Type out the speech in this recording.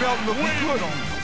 Belton looking good on him.